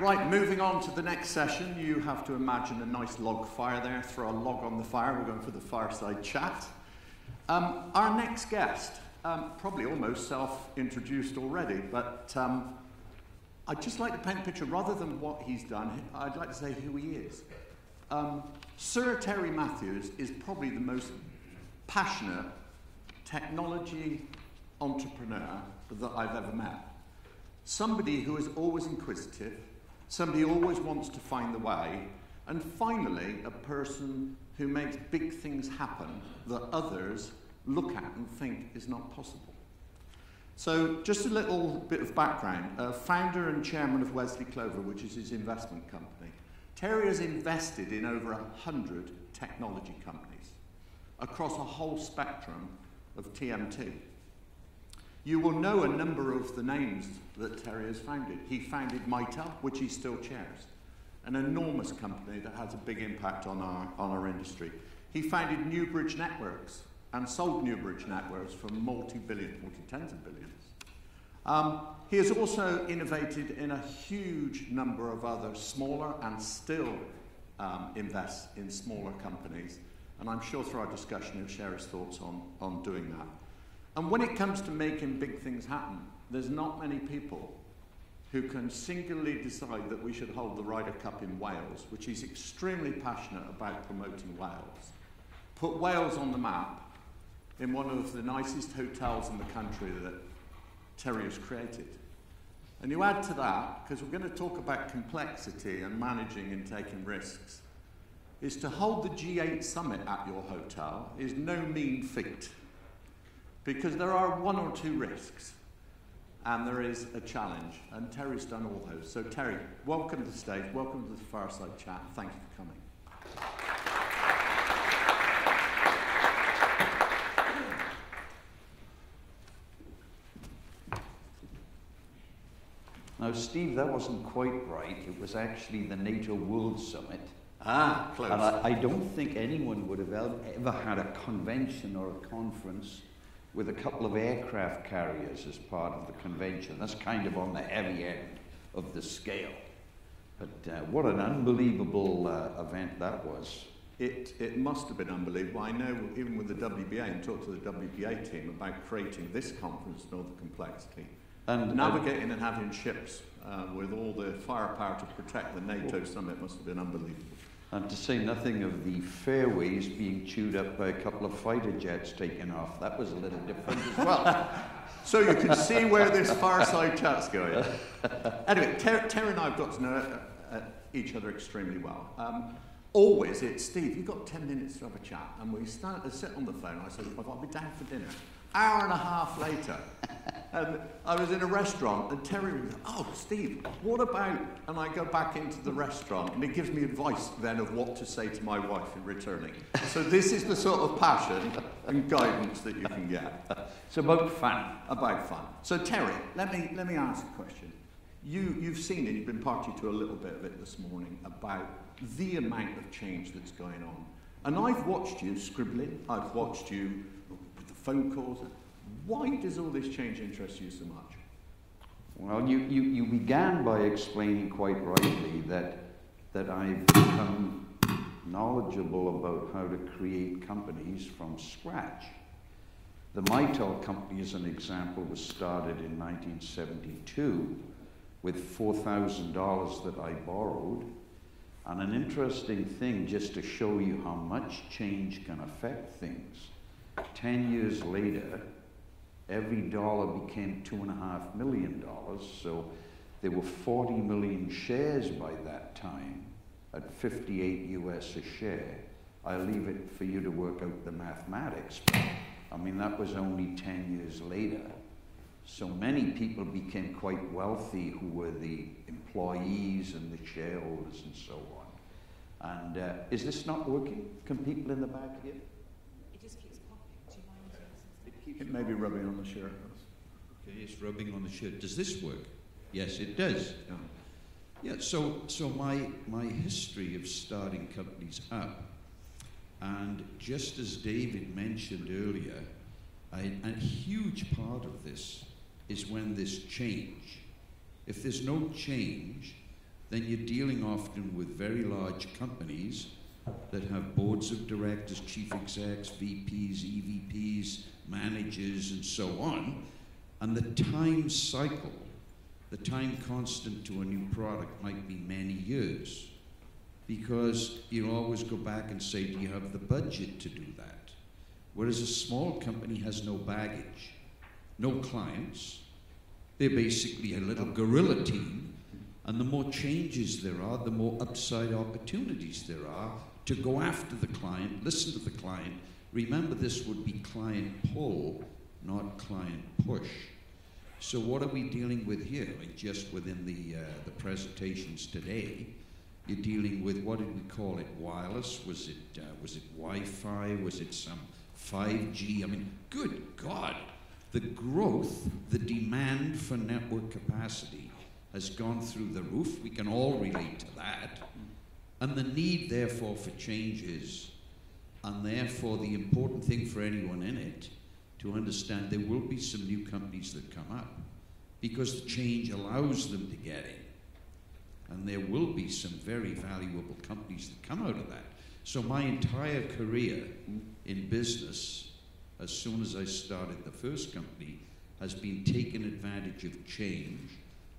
Right, moving on to the next session, you have to imagine a nice log fire there. Throw a log on the fire. We're going for the fireside chat. Um, our next guest, um, probably almost self introduced already, but um, I'd just like to paint a picture rather than what he's done, I'd like to say who he is. Um, Sir Terry Matthews is probably the most passionate technology entrepreneur that I've ever met. Somebody who is always inquisitive, somebody always wants to find the way, and finally, a person who makes big things happen that others look at and think is not possible. So, just a little bit of background. Uh, founder and chairman of Wesley Clover, which is his investment company. Terry has invested in over 100 technology companies across a whole spectrum of TMT. You will know a number of the names that Terry has founded. He founded Mitel, which he still chairs, an enormous company that has a big impact on our, on our industry. He founded Newbridge Networks and sold Newbridge Networks for multi-billion, multi-tens of billions. Um, he has also innovated in a huge number of other smaller and still um, invests in smaller companies. And I'm sure through our discussion he'll share his thoughts on, on doing that. And when it comes to making big things happen, there's not many people who can singularly decide that we should hold the Ryder Cup in Wales, which he's extremely passionate about promoting Wales. Put Wales on the map in one of the nicest hotels in the country that Terry has created. And you add to that, because we're going to talk about complexity and managing and taking risks, is to hold the G8 summit at your hotel is no mean feat because there are one or two risks and there is a challenge. And Terry's done all those. So, Terry, welcome to the stage. Welcome to the Fireside Chat. Thank you for coming. Now, Steve, that wasn't quite right. It was actually the NATO World Summit. Ah, close. And I, I don't think anyone would have ever had a convention or a conference with a couple of aircraft carriers as part of the convention. That's kind of on the heavy end of the scale. But uh, what an unbelievable uh, event that was. It, it must have been unbelievable. I know even with the WBA and talked to the WBA team about creating this conference and all the complexity. And navigating and having ships uh, with all the firepower to protect the NATO well, summit must have been unbelievable. And to say nothing of the fairways being chewed up by a couple of fighter jets taking off. That was a little different as well. so you can see where this fireside chat's going. anyway, Terry and I have got to know uh, each other extremely well. Um, always it's Steve, you've got 10 minutes to have a chat. And we start to sit on the phone. I said, I'll be down for dinner. Hour and a half later, and I was in a restaurant, and Terry was, oh, Steve, what about? And I go back into the restaurant, and he gives me advice then of what to say to my wife in returning. So this is the sort of passion and guidance that you can get. It's about fun. About fun. So Terry, let me let me ask a question. You you've seen it. You've been party to a little bit of it this morning about the amount of change that's going on. And I've watched you scribbling. I've watched you with the phone calls. Why does all this change interest you so much? Well, you, you, you began by explaining quite rightly that, that I've become knowledgeable about how to create companies from scratch. The Mitel company, as an example, was started in 1972 with $4,000 that I borrowed. And an interesting thing, just to show you how much change can affect things, 10 years later, every dollar became two and a half million dollars. So there were 40 million shares by that time at 58 US a share. I leave it for you to work out the mathematics. I mean, that was only 10 years later. So many people became quite wealthy who were the employees and the shareholders and so on. And uh, is this not working? Can people in the back here? It may be rubbing on the shirt. Okay, it's rubbing on the shirt. Does this work? Yes, it does. Yeah. Yeah, so, so my, my history of starting companies up, and just as David mentioned earlier, I, a huge part of this is when there's change. If there's no change, then you're dealing often with very large companies that have boards of directors, chief execs, VPs, EVPs, managers, and so on. And the time cycle, the time constant to a new product might be many years because you always go back and say, Do you have the budget to do that? Whereas a small company has no baggage, no clients. They're basically a little guerrilla team. And the more changes there are, the more upside opportunities there are to go after the client, listen to the client. Remember, this would be client pull, not client push. So, what are we dealing with here? Like just within the, uh, the presentations today, you're dealing with what did we call it? Wireless? Was it, uh, was it Wi Fi? Was it some 5G? I mean, good God, the growth, the demand for network capacity has gone through the roof. We can all relate to that. And the need, therefore, for changes, and therefore the important thing for anyone in it to understand there will be some new companies that come up because the change allows them to get in. And there will be some very valuable companies that come out of that. So my entire career in business, as soon as I started the first company, has been taking advantage of change,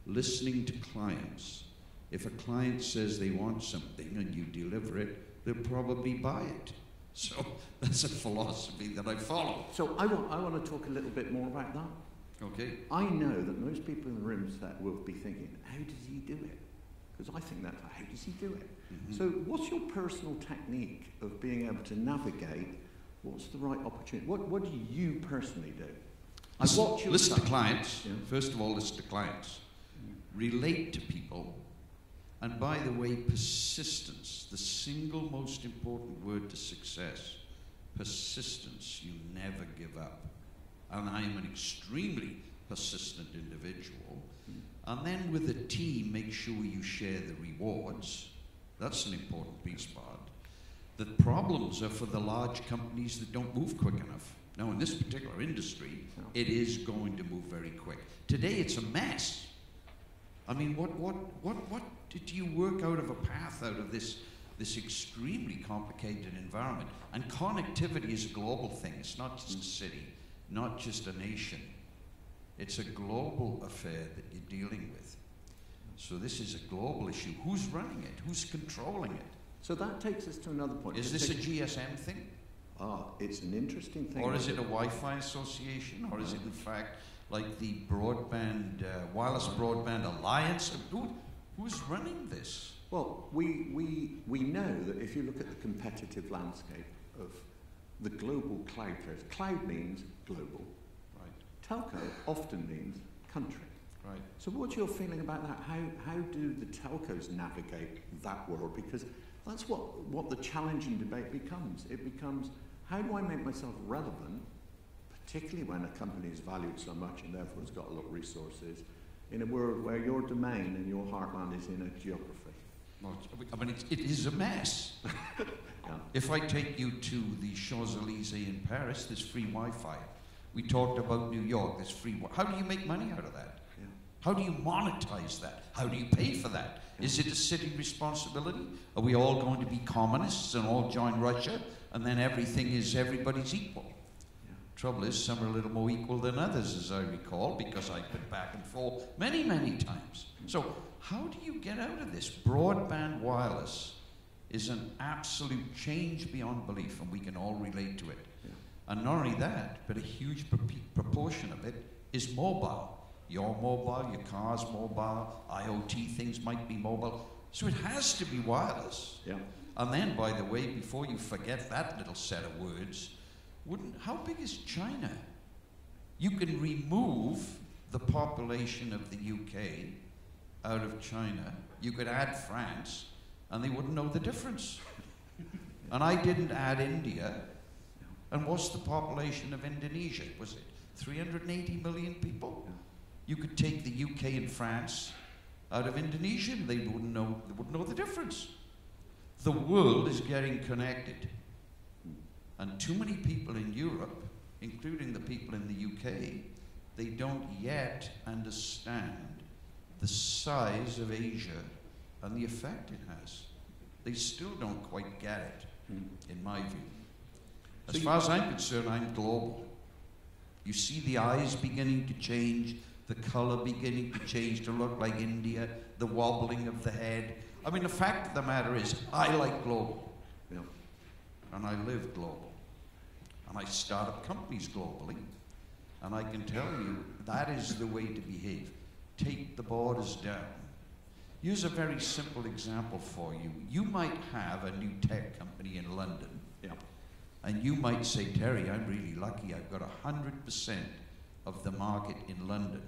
listening to clients. If a client says they want something and you deliver it, they'll probably buy it. So that's a philosophy that I follow. So I want, I want to talk a little bit more about that. Okay? I know that most people in the room set will be thinking, how does he do it? Because I think that's how does he do it? Mhm. So what's your personal technique of being able to navigate what's the right opportunity? What, what do you personally do? I Listen, watch your listen to clients. Yeah. First of all, listen to clients. Relate to people. And by the way, persistence, the single most important word to success. Persistence. You never give up. And I am an extremely persistent individual. And then with a team, make sure you share the rewards. That's an important piece part. The problems are for the large companies that don't move quick enough. Now, in this particular industry, it is going to move very quick. Today, it's a mess. I mean, what, what, what, what did you work out of a path out of this, this extremely complicated environment? And connectivity is a global thing. It's not just a city, not just a nation. It's a global affair that you're dealing with. So this is a global issue. Who's running it? Who's controlling it? So that takes us to another point. Is this a GSM thing? Ah, it's an interesting thing. Or is it a Wi-Fi association? Or is it in fact like the broadband, uh, wireless broadband alliance? Who, who's running this? Well, we, we, we know that if you look at the competitive landscape of the global cloud players, cloud means global. Right, Telco often means country. right. So what's your feeling about that? How, how do the telcos navigate that world? Because that's what, what the challenging debate becomes. It becomes, how do I make myself relevant, particularly when a company is valued so much and therefore has got a lot of resources, in a world where your domain and your heartland is in a geography? I mean, it's, it is a mess. Yeah. If I take you to the Champs-Élysées in Paris, there's free Wi-Fi. We talked about New York, there's free Wi- How do you make money out of that? Yeah. How do you monetize that? How do you pay for that? Is it a city responsibility? Are we all going to be communists and all join Russia and then everything is everybody's equal? Trouble is, some are a little more equal than others, as I recall, because I've been back and forth many, many times. So, how do you get out of this? Broadband wireless is an absolute change beyond belief, and we can all relate to it. Yeah. And not only that, but a huge pro- proportion of it is mobile. Your mobile, your car's mobile, IoT things might be mobile. So it has to be wireless. Yeah. And then, by the way, before you forget that little set of words, wouldn't, how big is China? You can remove the population of the UK out of China. You could add France, and they wouldn't know the difference. and I didn't add India. And what's the population of Indonesia? Was it 380 million people? You could take the UK and France out of Indonesia, and they wouldn't know, they wouldn't know the difference. The world is getting connected. And too many people in Europe, including the people in the UK, they don't yet understand the size of Asia and the effect it has. They still don't quite get it, Mm. in my view. As you- far as I'm concerned, I'm global. You see the eyes beginning to change, the colour beginning to change to look like India, the wobbling of the head. I mean, the fact of the matter is, I like global, Yeah. and I live global. And I start up companies globally, and I can tell you that is the way to behave. Take the borders down. Use a very simple example for you. You might have a new tech company in London, Yeah. and you might say, Terry, I'm really lucky. I've got 100% of the market in London.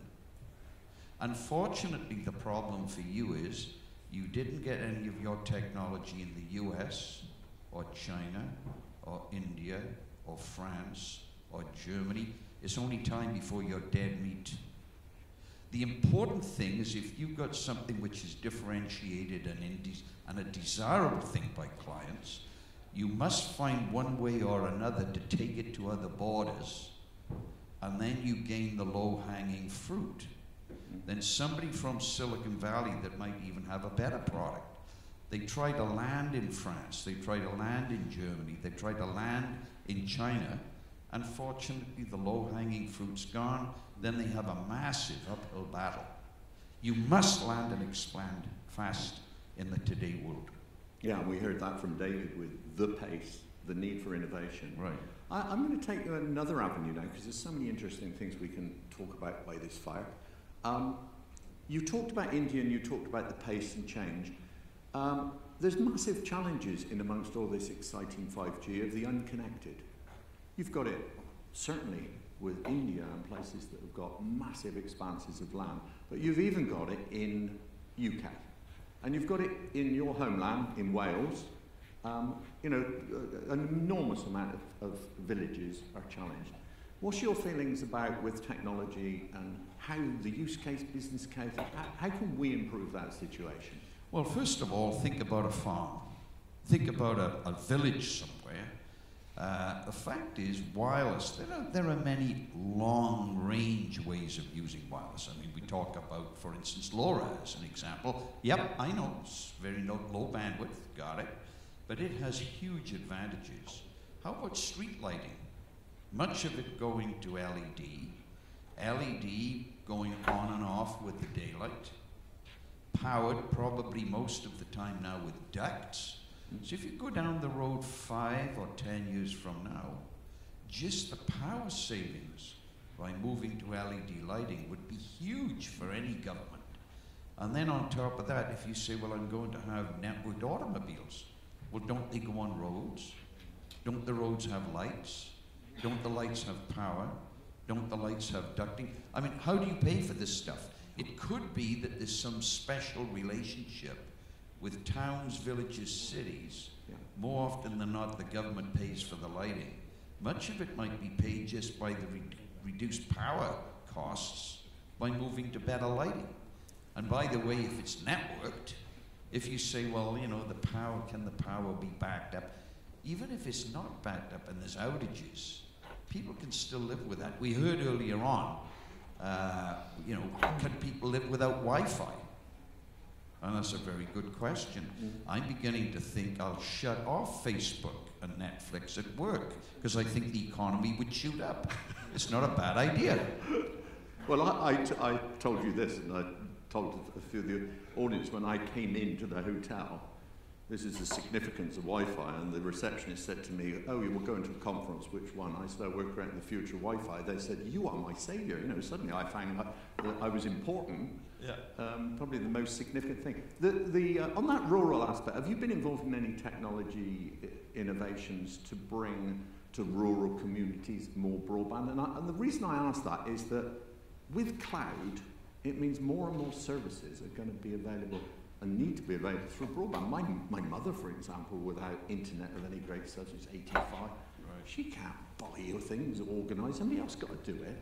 Unfortunately, the problem for you is you didn't get any of your technology in the US or China or India or France or Germany. It's only time before you're dead meat. The important thing is if you've got something which is differentiated and, and a desirable thing by clients, you must find one way or another to take it to other borders, and then you gain the low hanging fruit. Then somebody from Silicon Valley that might even have a better product. They try to land in France, they try to land in Germany, they try to land in China. Unfortunately, the low hanging fruit's gone, then they have a massive uphill battle. You must land and expand fast in the today world. Yeah, we heard that from David with the pace, the need for innovation. Right. I, I'm going to take you another avenue now because there's so many interesting things we can talk about by this fire. Um, you talked about India and you talked about the pace and change. Um, there's massive challenges in amongst all this exciting 5G of the unconnected. You've got it certainly with India and places that have got massive expanses of land, but you've even got it in UK. And you've got it in your homeland, in Wales. Um, you know, an enormous amount of, of villages are challenged. What's your feelings about with technology and how the use case, business case, how, how can we improve that situation? Well, first of all, think about a farm. Think about a, a village somewhere. Uh, the fact is, wireless, there are, there are many long range ways of using wireless. I mean, we talk about, for instance, LoRa as an example. Yep, I know, it's very low, low bandwidth, got it. But it has huge advantages. How about street lighting? Much of it going to LED, LED going on and off with the daylight, powered probably most of the time now with ducts. So if you go down the road five or ten years from now, just the power savings by moving to LED lighting would be huge for any government. And then on top of that, if you say, well, I'm going to have networked automobiles, well, don't they go on roads? Don't the roads have lights? Don't the lights have power? Don't the lights have ducting? I mean, how do you pay for this stuff? It could be that there's some special relationship with towns, villages, cities. Yeah. More often than not, the government pays for the lighting. Much of it might be paid just by the re- reduced power costs by moving to better lighting. And by the way, if it's networked, if you say, well, you know, the power, can the power be backed up? Even if it's not backed up and there's outages, people can still live with that. We heard earlier on, uh, you know, can people live without Wi-Fi? And that's a very good question. I'm beginning to think I'll shut off Facebook and Netflix at work because I think the economy would shoot up. It's not a bad idea. Well, I, I, t- I told you this, and I told a few of the audience when I came into the hotel. This is the significance of Wi-Fi, and the receptionist said to me, "Oh, you were going to a conference. Which one?" I said, "I work around the future Wi-Fi." They said, "You are my saviour." You know, suddenly I found out that I was important. Yeah. Um, probably the most significant thing. The, the, uh, on that rural aspect, have you been involved in any technology innovations to bring to rural communities more broadband? And, I, and the reason I ask that is that with cloud, it means more and more services are going to be available and need to be available through broadband. My, my mother, for example, without internet of any great such as 85, she can't buy your things organise. Somebody else got to do it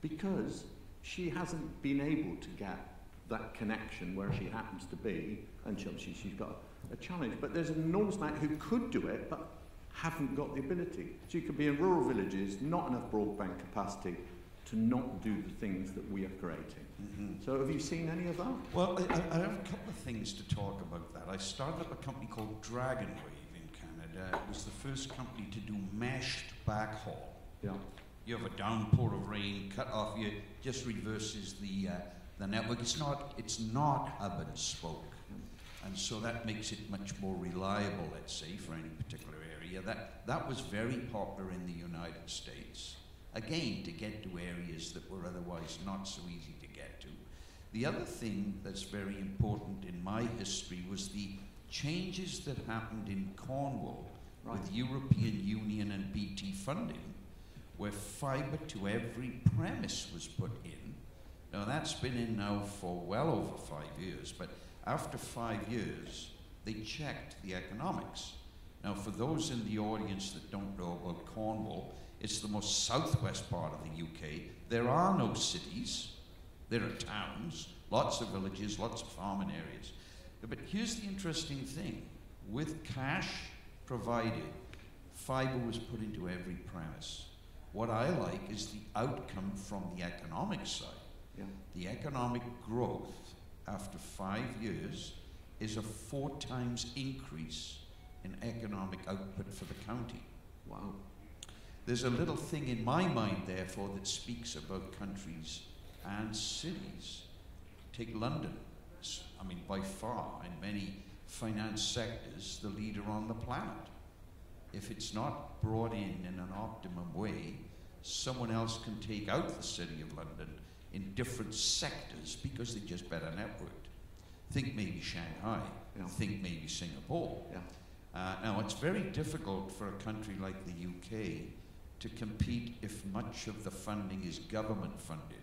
because she hasn't been able to get that connection where she happens to be, and obviously she's got a challenge. But there's an enormous amount who could do it, but haven't got the ability. So you could be in rural villages, not enough broadband capacity, to not do the things that we are creating. Mhm. So have you seen any of that? Well, I, I have a couple of things to talk about that. I started up a company called Dragonwave in Canada. It was the first company to do meshed backhaul. Yeah. You have a downpour of rain, cut off, you just reverses the uh, the network. It's not it's not hub and spoke, and so that makes it much more reliable. Let's say for any particular area. That that was very popular in the United States. Again, to get to areas that were otherwise not so easy to get to. The other thing that's very important in my history was the changes that happened in Cornwall Right. with European Union and BT funding, where fibre to every premise was put in. Now that's been in now for well over five years, but after five years, they checked the economics. Now, for those in the audience that don't know about Cornwall, it's the most southwest part of the UK. There are no cities, there are towns, lots of villages, lots of farming areas. But here's the interesting thing with cash provided, fibre was put into every premise. What I like is the outcome from the economic side. Yeah. The economic growth after five years is a four times increase in economic output for the county. Wow. There's a little thing in my mind, therefore, that speaks about countries and cities. Take London. I mean, by far, in many finance sectors, the leader on the planet. If it's not brought in in an optimum way, someone else can take out the City of London in different sectors because they're just better networked. Think maybe Shanghai. Yeah. Think maybe Singapore. Yeah. Uh, now, it's very difficult for a country like the UK to compete if much of the funding is government funded.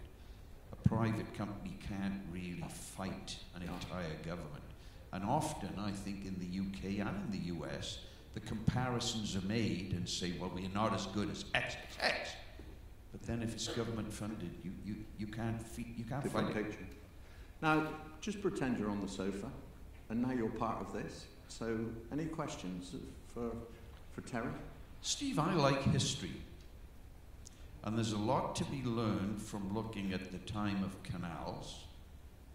A private company can't really fight an entire government. And often, I think, in the UK and in the US, the comparisons are made and say, well, we're not as good as X, X, X. But then if it's government funded, you, you, you can't, you can't Different fight it. Now, just pretend you're on the sofa, and now you're part of this. So, any questions for, for Terry? Steve, I like history. And there's a lot to be learned from looking at the time of canals.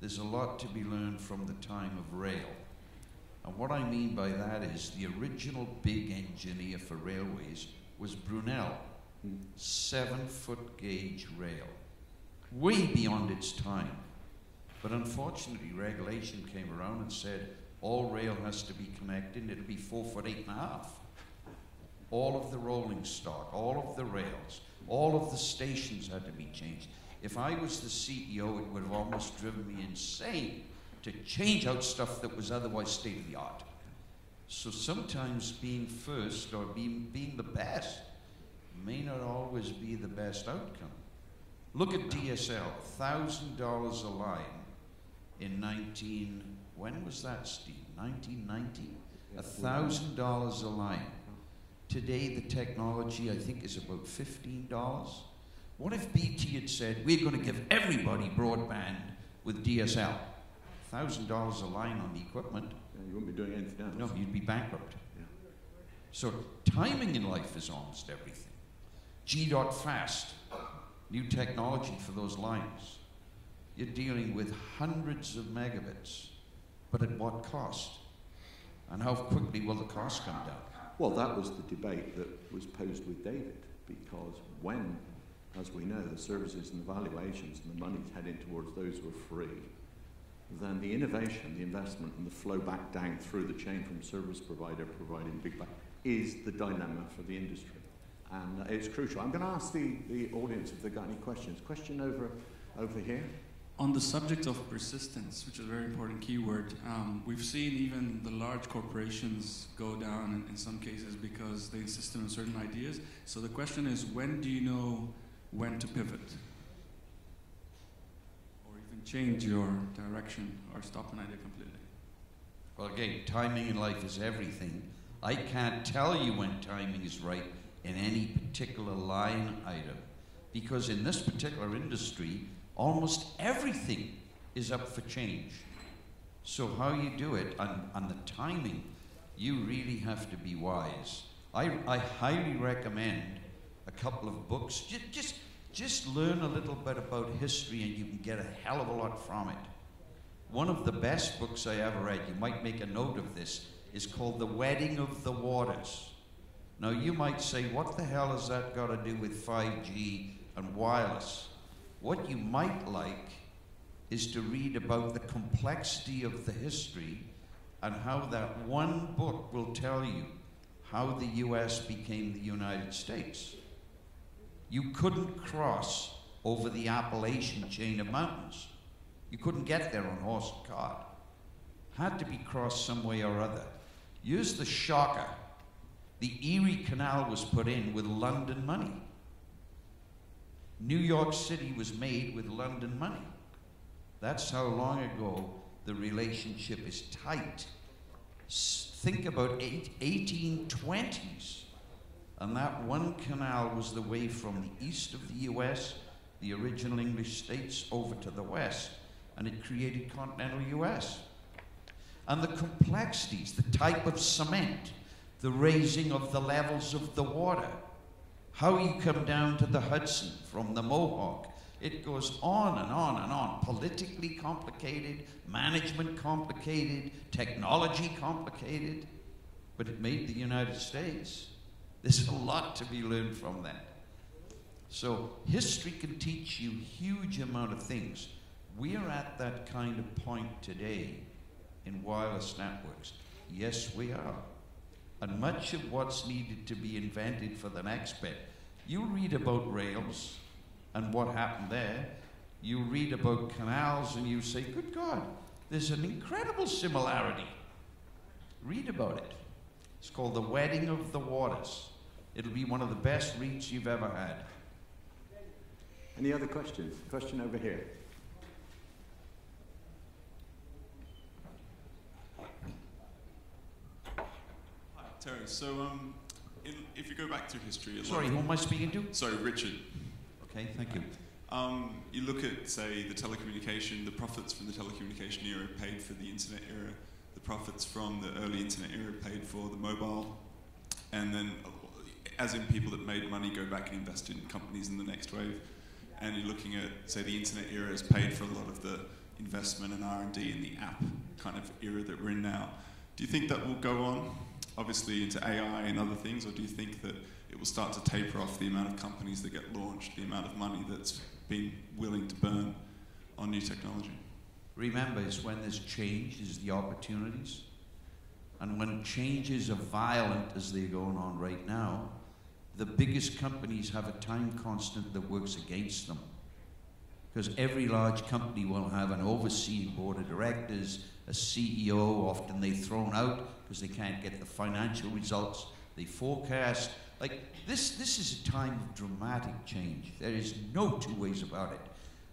There's a lot to be learned from the time of rail. And what I mean by that is the original big engineer for railways was Brunel, seven foot gauge rail, way beyond its time. But unfortunately, regulation came around and said all rail has to be connected, it'll be four foot eight and a half all of the rolling stock, all of the rails, all of the stations had to be changed. If I was the CEO, it would have almost driven me insane to change out stuff that was otherwise state of the art. So sometimes being first or being, being the best may not always be the best outcome. Look at DSL, $1,000 a line in 19, when was that, Steve? 1990? $1,000 a line. Today, the technology, I think, is about $15. What if BT had said, we're going to give everybody broadband with DSL? $1,000 a line on the equipment. Yeah, you wouldn't be doing anything else. No, you'd be bankrupt. Yeah. So, timing in life is almost everything. G. dot fast, new technology for those lines. You're dealing with hundreds of megabits, but at what cost? And how quickly will the cost come down? Well, that was the debate that was posed with David, because when, as we know, the services and the valuations and the money's heading towards those who are free, then the innovation, the investment, and the flow back down through the chain from service provider providing big back is the dilemma for the industry. And uh, it's crucial. I'm going to ask the, the audience if they've got any questions. Question over, over here. On the subject of persistence, which is a very important keyword, um, we've seen even the large corporations go down in, in some cases because they insisted on certain ideas. So the question is, when do you know when to pivot? Or even change your direction or stop an idea completely? Well, again, timing in life is everything. I can't tell you when timing is right in any particular line item because in this particular industry, almost everything is up for change. So, how you do it and, and the timing, you really have to be wise. I, I highly recommend a couple of books. Just, just just learn a little bit about history and you can get a hell of a lot from it. One of the best books I ever read, you might make a note of this, is called The Wedding of the Waters. Now, you might say, what the hell has that got to do with 5G and wireless? What you might like is to read about the complexity of the history and how that one book will tell you how the US became the United States. You couldn't cross over the Appalachian chain of mountains. You couldn't get there on horse and cart. Had to be crossed some way or other. Use the shocker. The Erie Canal was put in with London money. New York City was made with London money. That's how long ago the relationship is tight. think about eight, 1820s. And that one canal was the way from the east of the US, the original English states, over to the west. And it created continental US. And the complexities, the type of cement, the raising of the levels of the water, how you come down to the Hudson from the Mohawk, it goes on and on and on. Politically complicated, management complicated, technology complicated, but it made the United States. There's a lot to be learned from that. So history can teach you huge amount of things. We're at that kind of point today in wireless networks. Yes, we are. And much of what's needed to be invented for the next bit. You read about rails, and what happened there, you read about canals and you say, Good God, there's an incredible similarity. Read about it. It's called The Wedding of the Waters. It'll be one of the best reads you've ever had. Any other questions? Question over here. Terry. So, um, in, if you go back through history, sorry, who am I speaking to? Sorry, Richard. Okay, thank you. Um, you look at, say, the telecommunication, the profits from the telecommunication era paid for the internet era, the profits from the early internet era paid for the mobile, and then, as in people that made money, go back and invest in companies in the next wave. And you're looking at, say, the internet era has paid for a lot of the investment and R&D in the app kind of era that we're in now. Do you think that will go on, obviously, into AI and other things, or do you think that it will start to taper off the amount of companies that get launched, the amount of money that's been willing to burn on new technology. Remember, it's when there's change, is the opportunities. And when changes are violent as they're going on right now, the biggest companies have a time constant that works against them. Because every large company will have an overseeing board of directors, a CEO, often they're thrown out because they can't get the financial results they forecast, like this, this is a time of dramatic change. There is no two ways about it.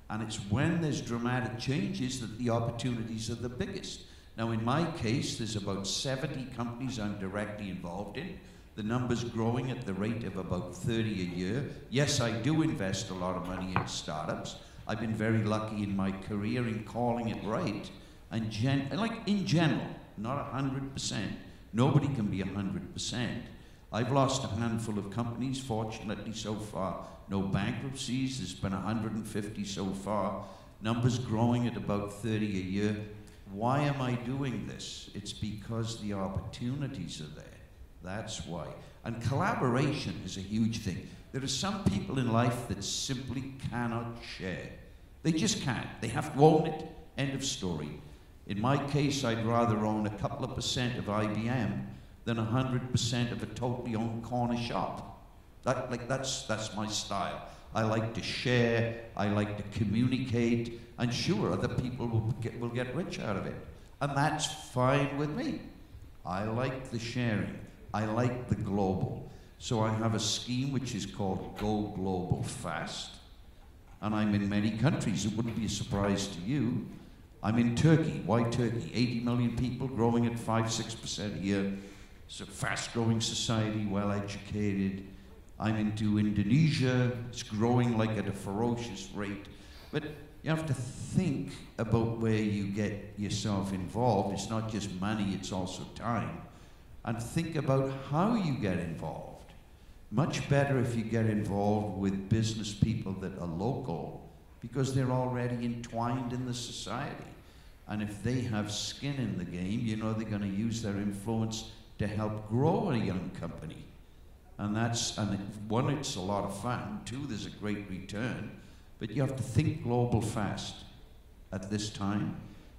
And it's when there's dramatic changes that the opportunities are the biggest. Now, in my case, there's about 70 companies I'm directly involved in. The number's growing at the rate of about 30 a year. Yes, I do invest a lot of money in startups. I've been very lucky in my career in calling it right. And gen- like in general, not 100%. Nobody can be 100%. I've lost a handful of companies, fortunately, so far. No bankruptcies, there's been 150 so far. Numbers growing at about 30 a year. Why am I doing this? It's because the opportunities are there. That's why. And collaboration is a huge thing. There are some people in life that simply cannot share. They just can't. They have to own it. End of story. In my case, I'd rather own a couple of percent of IBM than 100% of a totally owned corner shop. That, like, that's, that's my style. I like to share, I like to communicate, and sure, other people will get, will get rich out of it. And that's fine with me. I like the sharing, I like the global. So I have a scheme which is called Go Global Fast, and I'm in many countries. It wouldn't be a surprise to you. I'm in Turkey. Why Turkey? 80 million people growing at 5 6% a year. It's a fast growing society, well educated. I'm into Indonesia, it's growing like at a ferocious rate. But you have to think about where you get yourself involved. It's not just money, it's also time. And think about how you get involved. Much better if you get involved with business people that are local because they're already entwined in the society. And if they have skin in the game, you know they're going to use their influence to help grow a young company. And that's, and one, it's a lot of fun. Two, there's a great return. But you have to think global fast at this time.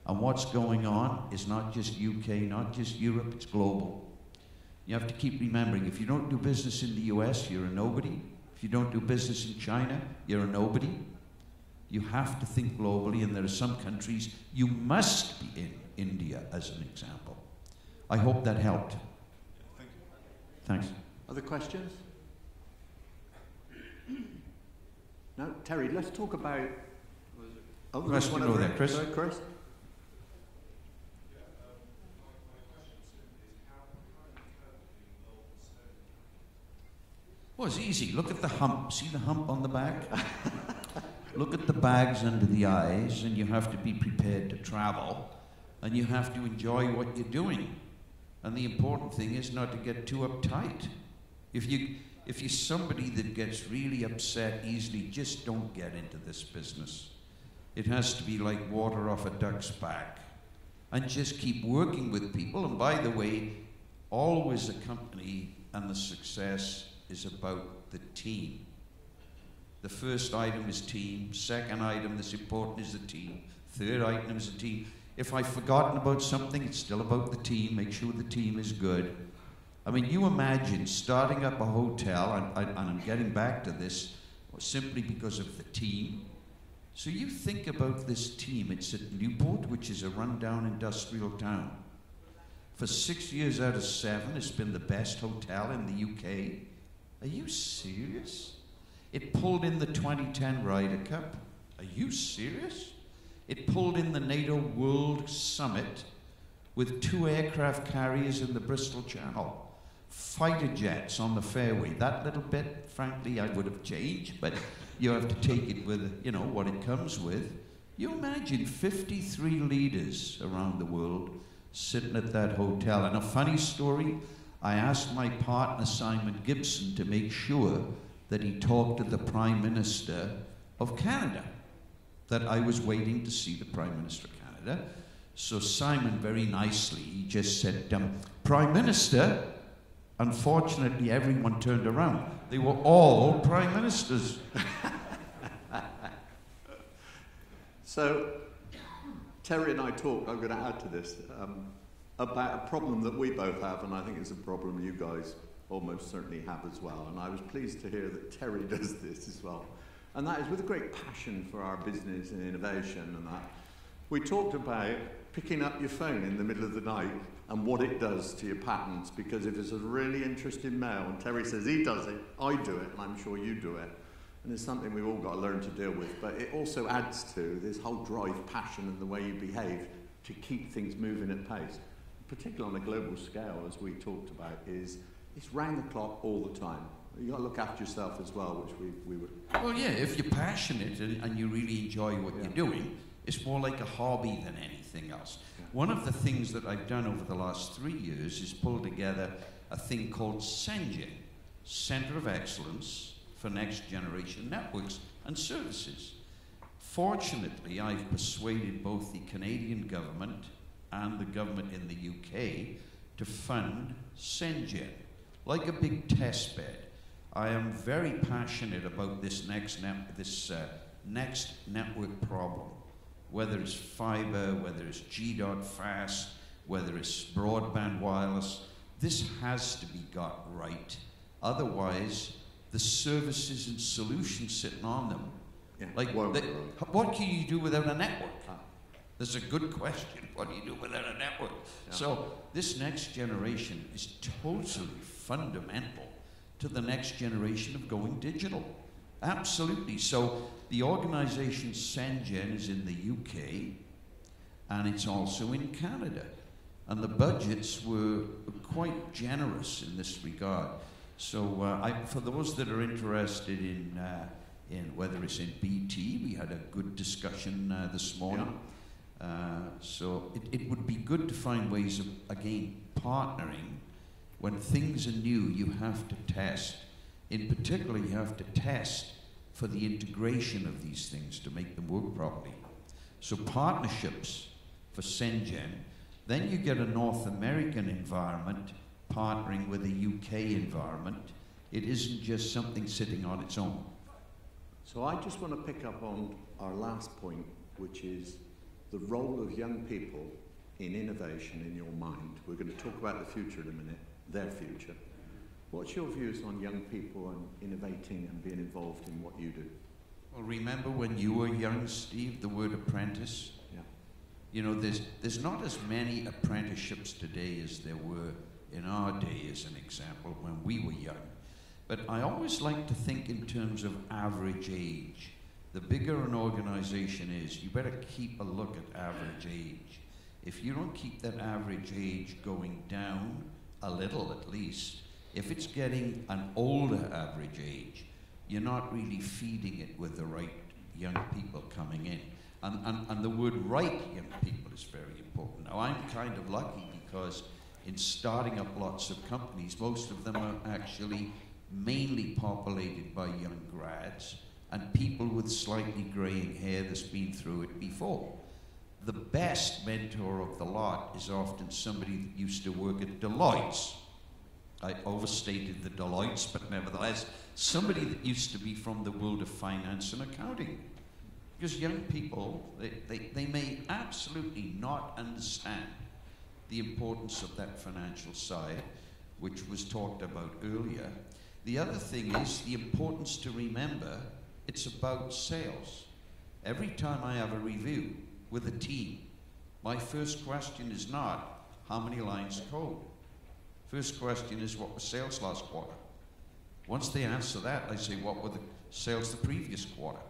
And what's going on is not just UK, not just Europe, it's global. You have to keep remembering if you don't do business in the US, you're a nobody. If you don't do business in China, you're a nobody. You have to think globally, and there are some countries you must be in, India as an example. I hope that helped. Thank. Thanks. Other questions? No? Terry, let's talk about. Oh, there Question one over over there, Chris. Sorry, Chris? Well, it's easy. Look at the hump. See the hump on the back? Look at the bags under the eyes, and you have to be prepared to travel, and you have to enjoy what you're doing. And the important thing is not to get too uptight. If you if you're somebody that gets really upset easily, just don't get into this business. It has to be like water off a duck's back. And just keep working with people. And by the way, always a company and the success is about the team. The first item is team. Second item that's important is the team. Third item is the team. If I've forgotten about something, it's still about the team. Make sure the team is good. I mean, you imagine starting up a hotel, and, and, I'm getting back to this simply because of the team. So you think about this team. It's at Newport, which is a rundown industrial town. For six years out of seven, it's been the best hotel in the UK. Are you serious? It pulled in the 2010 Ryder Cup. Are you serious? It pulled in the NATO World Summit with two aircraft carriers in the Bristol Channel, fighter jets on the fairway. That little bit, frankly, I would have changed, but you have to take it with, you know, what it comes with. You imagine 53 leaders around the world sitting at that hotel. And a funny story, I asked my partner Simon Gibson to make sure that he talked to the Prime Minister of Canada, that I was waiting to see the Prime Minister of Canada. So Simon very nicely he just said, um, Prime Minister, unfortunately everyone turned around. They were all Prime Ministers. So, Terry and I talked, I'm going to add to this, um, about a problem that we both have, and I think it's a problem you guys almost certainly have as well. And I was pleased to hear that Terry does this as well. And that is with a great passion for our business and innovation and that. We talked about picking up your phone in the middle of the night and what it does to your patents, because if it's a really interesting mail, and Terry says he does it, I do it, and I'm sure you do it, and it's something we've all got to learn to deal with. But it also adds to this whole drive, passion, and the way you behave to keep things moving at pace. Particularly on a global scale, as we talked about, is it's round the clock all the time. You've got to look after yourself as well, which we, we were. Well, yeah, if you're passionate and, and you really enjoy what Yeah. you're doing, it's more like a hobby than anything else. Yeah. One of the things that I've done over the last three years is pull together a thing called CENGN, Center of Excellence for Next Generation Networks and Services. Fortunately, I've persuaded both the Canadian government and the government in the UK to fund CENGN, like a big test bed. I am very passionate about this next, net, this, uh, next network problem, whether it's fiber, whether it's G.dot fast, whether it's broadband wireless. This has to be got right. Otherwise, the services and solutions sitting on them, Yeah, like, won't the- what can you do without a network? Ah. That's a good question. What do you do without a network? Yeah. So this next generation is totally fundamental to the next generation of going digital. Absolutely. So the organization CENGN is in the UK and it's also in Canada. And the budgets were quite generous in this regard. So uh, I, for those that are interested in, uh, in whether it's in BT, we had a good discussion uh, this morning. Uh, so it, it would be good to find ways of, again, partnering. When things are new, you have to test. In particular, you have to test for the integration of these things to make them work properly. So partnerships for CENGN, then you get a North American environment partnering with a UK environment. It isn't just something sitting on its own. So I just want to pick up on our last point, which is the role of young people in innovation in your mind. We're going to talk about the future in a minute, their future. What's your views on young people and innovating and being involved in what you do? Well, remember when you were young, Steve, the word apprentice? Yeah. You know, there's, there's not as many apprenticeships today as there were in our day, as an example, when we were young. But I always like to think in terms of average age. The bigger an organization is, you better keep a look at average age. If you don't keep that average age going down a little at least, if it's getting an older average age, you're not really feeding it with the right young people coming in. And, and, and the word right young people is very important. Now, I'm kind of lucky because in starting up lots of companies, most of them are actually mainly populated by young grads and people with slightly graying hair that's been through it before. The best mentor of the lot is often somebody that used to work at Deloitte's. I overstated the Deloitte's, but nevertheless, somebody that used to be from the world of finance and accounting. Because young people, they, they, they may absolutely not understand the importance of that financial side, which was talked about earlier. The other thing is the importance to remember it's about sales. Every time I have a review with a team, my first question is not how many lines code. First question is what was sales last quarter? Once they answer that, I say what were the sales the previous quarter?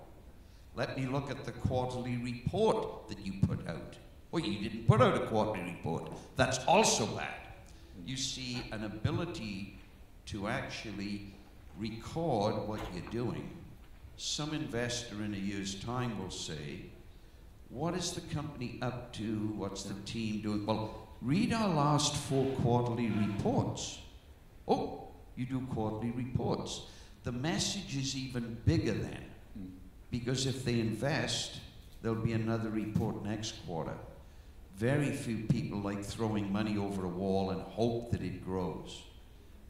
Let me look at the quarterly report that you put out. Well, you didn't put out a quarterly report. That's also bad. You see an ability to actually record what you're doing. Some investor in a year's time will say, What is the company up to? What's the team doing? Well, read our last four quarterly reports. Oh, you do quarterly reports. The message is even bigger then, because if they invest, there'll be another report next quarter. Very few people like throwing money over a wall and hope that it grows.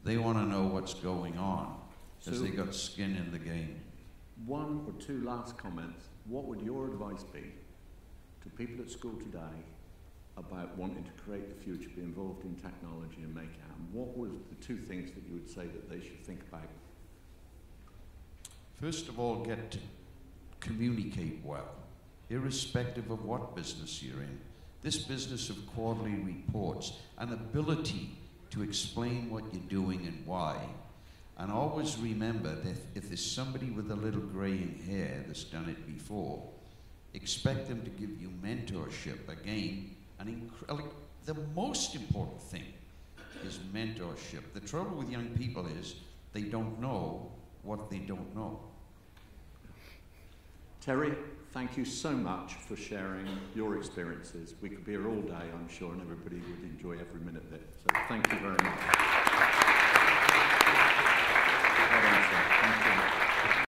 They want to know what's going on because So- they got skin in the game. One or two last comments. What would your advice be to people at school today about wanting to create the future, be involved in technology and make it happen? What were the two things that you would say that they should think about? First of all, get to communicate well, irrespective of what business you're in. This business of quarterly reports, an ability to explain what you're doing and why. And always remember that if there's somebody with a little graying hair that's done it before, expect them to give you mentorship. Again, an inc- like, the most important thing is mentorship. The trouble with young people is they don't know what they don't know. Terry, thank you so much for sharing your experiences. We could be here all day, I'm sure, and everybody would enjoy every minute of it. So thank you very much.